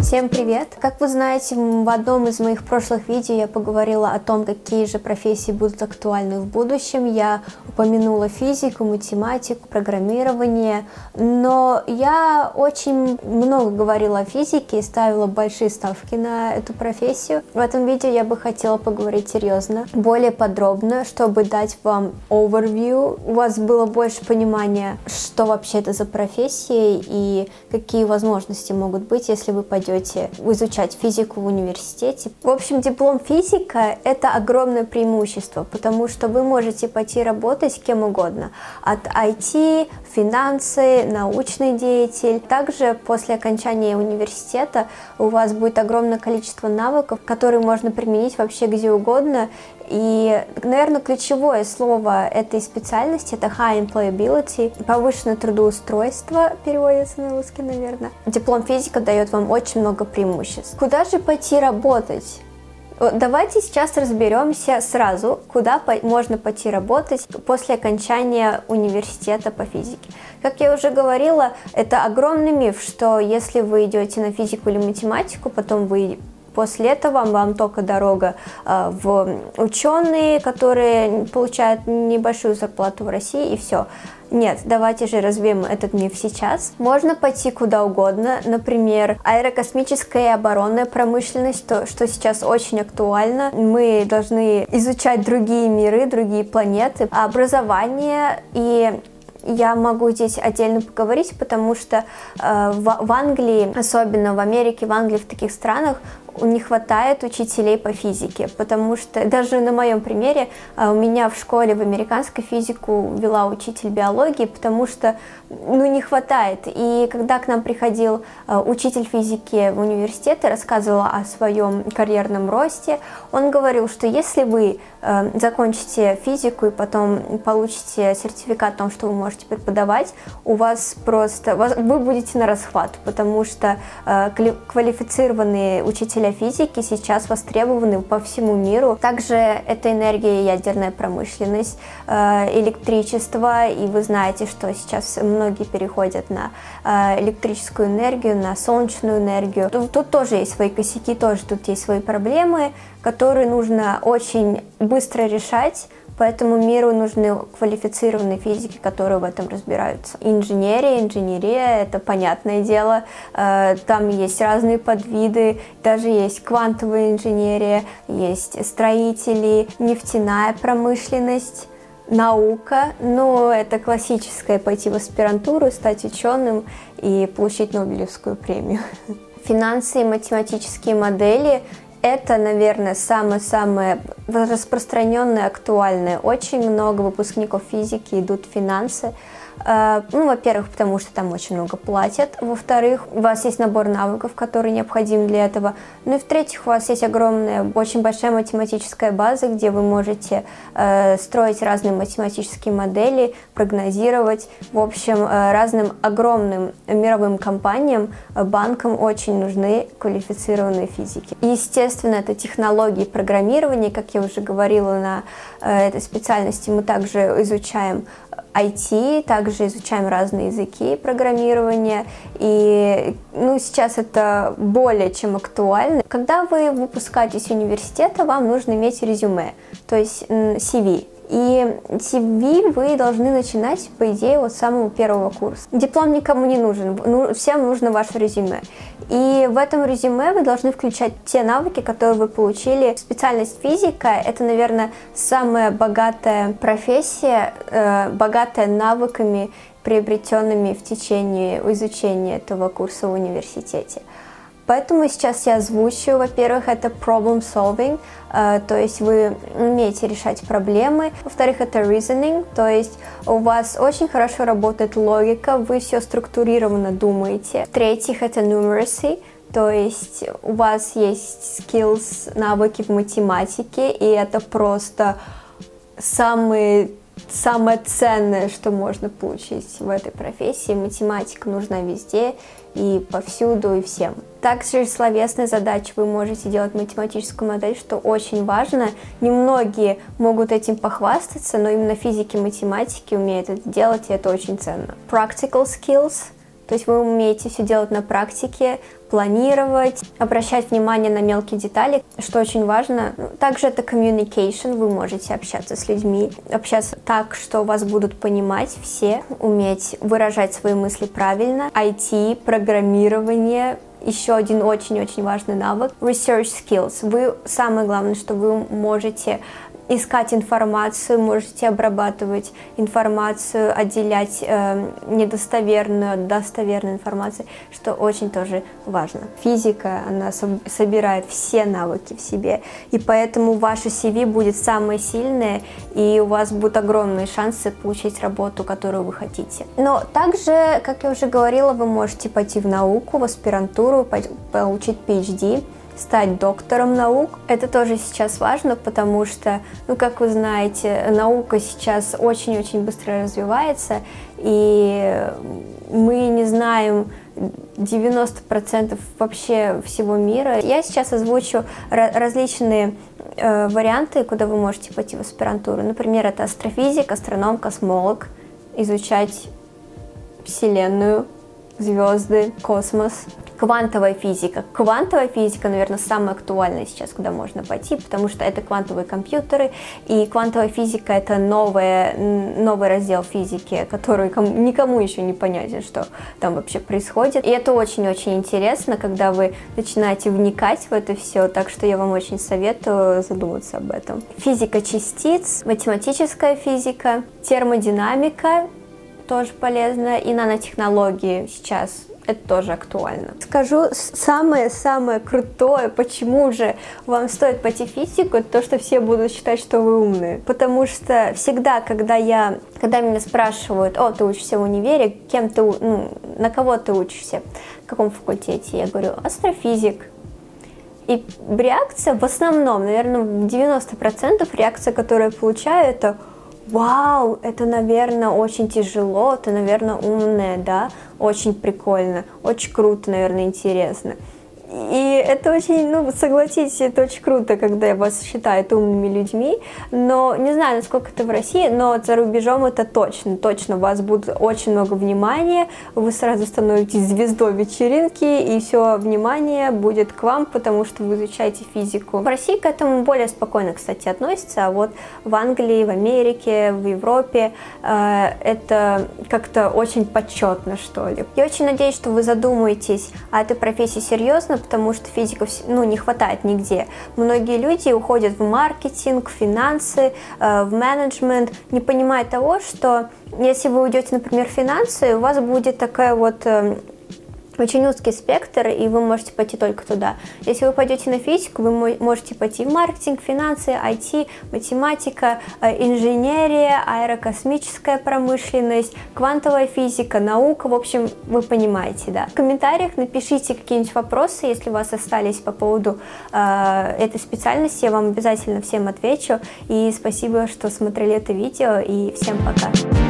Всем привет! Как вы знаете, в одном из моих прошлых видео я поговорила о том, какие же профессии будут актуальны в будущем. Я упомянула физику, математику, программирование, но я очень много говорила о физике и ставила большие ставки на эту профессию. В этом видео я бы хотела поговорить серьезно, более подробно, чтобы дать вам overview, у вас было больше понимания, что вообще это за профессия и какие возможности могут быть, если вы пойдете идете изучать физику в университете. В общем, диплом физика — это огромное преимущество, потому что вы можете пойти работать кем угодно. От IT, финансы, научный деятель. Также после окончания университета у вас будет огромное количество навыков, которые можно применить вообще где угодно, и, наверное, ключевое слово этой специальности это high employability, повышенное трудоустройство переводится на русский, наверное. Диплом физика дает вам очень много преимуществ. Куда же пойти работать? Давайте сейчас разберемся сразу, куда можно пойти работать после окончания университета по физике. Как я уже говорила, это огромный миф, что если вы идете на физику или математику, потом вы После этого вам только дорога э, в ученые, которые получают небольшую зарплату в России, и все. Нет, давайте же развеем этот миф сейчас. Можно пойти куда угодно, например, аэрокосмическая и оборонная промышленность, то, что сейчас очень актуально. Мы должны изучать другие миры, другие планеты, образование и я могу здесь отдельно поговорить, потому что э, в, в Англии, особенно в Америке, в Англии, в таких странах, не хватает учителей по физике, потому что даже на моем примере э, у меня в школе в американской физику вела учитель биологии, потому что ну, не хватает. И когда к нам приходил э, учитель физики в университет и рассказывал о своем карьерном росте, он говорил, что если вы э, закончите физику и потом получите сертификат о том, что вы можете преподавать, у вас просто вы будете на расхват, потому что квалифицированные учителя для физики сейчас востребованы по всему миру. Также это энергия и ядерная промышленность, э, электричество, и вы знаете, что сейчас многие переходят на э, электрическую энергию, на солнечную энергию. Тут тоже есть свои косяки, тоже тут есть свои проблемы, которые нужно очень быстро решать, Поэтому миру нужны квалифицированные физики, которые в этом разбираются. Инженерия, инженерия, это понятное дело. Э, там есть разные подвиды, даже есть квантовая инженерия, есть строители, нефтяная промышленность наука, но это классическое пойти в аспирантуру, стать ученым и получить Нобелевскую премию. Финансы и математические модели это, наверное, самое-самое распространенное, актуальное. Очень много выпускников физики идут в финансы. Э, ну, во-первых, потому что там очень много платят. Во-вторых, у вас есть набор навыков, который необходим для этого. Ну и в-третьих, у вас есть огромная, очень большая математическая база, где вы можете э, строить разные математические модели, прогнозировать. В общем, э, разным огромным мировым компаниям, э, банкам очень нужны квалифицированные физики. естественно, это технологии программирования, как я уже говорила на этой специальности, мы также изучаем IT, также изучаем разные языки программирования, и ну, сейчас это более чем актуально. Когда вы выпускаетесь университета, вам нужно иметь резюме, то есть CV. И CV вы должны начинать, по идее, вот с самого первого курса. Диплом никому не нужен, ну, всем нужно ваше резюме. И в этом резюме вы должны включать те навыки, которые вы получили. Специальность физика — это, наверное, самая богатая профессия, э, богатая навыками, приобретенными в течение изучения этого курса в университете. Поэтому сейчас я озвучу, во-первых, это problem solving, э, то есть вы умеете решать проблемы. Во-вторых, это reasoning, то есть у вас очень хорошо работает логика, вы все структурированно думаете. В-третьих, это numeracy, то есть у вас есть skills, навыки в математике, и это просто самые самое ценное, что можно получить в этой профессии. Математика нужна везде и повсюду, и всем. Также словесные задачи вы можете делать математическую модель, что очень важно. Немногие могут этим похвастаться, но именно физики и математики умеют это делать, и это очень ценно. Practical skills То есть вы умеете все делать на практике, планировать, обращать внимание на мелкие детали, что очень важно. Также это communication, вы можете общаться с людьми, общаться так, что вас будут понимать все, уметь выражать свои мысли правильно, IT, программирование, еще один очень-очень важный навык — research skills. Вы, самое главное, что вы можете искать информацию, можете обрабатывать информацию, отделять э, недостоверную от достоверной информации, что очень тоже важно. Физика, она собирает все навыки в себе, и поэтому ваше CV будет самое сильное, и у вас будут огромные шансы получить работу, которую вы хотите. Но также, как я уже говорила, вы можете пойти в науку, в аспирантуру, получить PhD, стать доктором наук. Это тоже сейчас важно, потому что, ну, как вы знаете, наука сейчас очень-очень быстро развивается, и мы не знаем 90% вообще всего мира. Я сейчас озвучу различные э, варианты, куда вы можете пойти в аспирантуру. Например, это астрофизик, астроном, космолог, изучать Вселенную, звезды, космос квантовая физика. Квантовая физика, наверное, самая актуальная сейчас, куда можно пойти, потому что это квантовые компьютеры, и квантовая физика это новое, новый раздел физики, который никому еще не понятен, что там вообще происходит. И это очень-очень интересно, когда вы начинаете вникать в это все, так что я вам очень советую задуматься об этом. Физика частиц, математическая физика, термодинамика тоже полезно, и нанотехнологии сейчас. Это тоже актуально. Скажу самое-самое крутое, почему же вам стоит пойти в физику, то, что все будут считать, что вы умные. Потому что всегда, когда я, когда меня спрашивают, о, ты учишься в универе, кем ты, ну, на кого ты учишься, в каком факультете, я говорю, астрофизик, и реакция в основном, наверное, в 90% реакция, которую я получаю, это вау, это, наверное, очень тяжело, ты, наверное, умная, да, очень прикольно, очень круто, наверное, интересно. И это очень, ну, согласитесь, это очень круто, когда вас считают умными людьми, но не знаю, насколько это в России, но за рубежом это точно, точно, у вас будет очень много внимания, вы сразу становитесь звездой вечеринки, и все внимание будет к вам, потому что вы изучаете физику. В России к этому более спокойно, кстати, относятся, а вот в Англии, в Америке, в Европе э, это как-то очень почетно, что ли. Я очень надеюсь, что вы задумаетесь о этой профессии серьезно, потому что физиков ну, не хватает нигде. Многие люди уходят в маркетинг, в финансы, э, в менеджмент, не понимая того, что если вы уйдете, например, в финансы, у вас будет такая вот эм, очень узкий спектр, и вы можете пойти только туда. Если вы пойдете на физику, вы можете пойти в маркетинг, финансы, IT, математика, э, инженерия, аэрокосмическая промышленность, квантовая физика, наука, в общем, вы понимаете, да. В комментариях напишите какие-нибудь вопросы, если у вас остались по поводу э, этой специальности, я вам обязательно всем отвечу, и спасибо, что смотрели это видео, и всем пока.